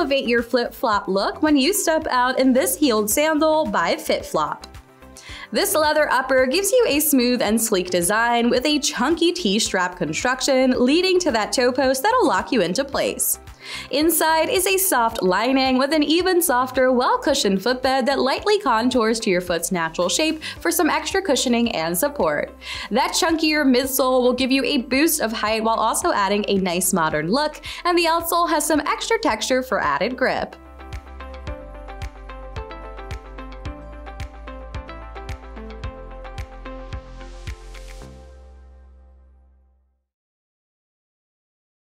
elevate your flip-flop look when you step out in this heeled sandal by FitFlop. This leather upper gives you a smooth and sleek design with a chunky T-strap construction leading to that toe post that'll lock you into place. Inside is a soft lining with an even softer, well-cushioned footbed that lightly contours to your foot's natural shape for some extra cushioning and support. That chunkier midsole will give you a boost of height while also adding a nice modern look, and the outsole has some extra texture for added grip.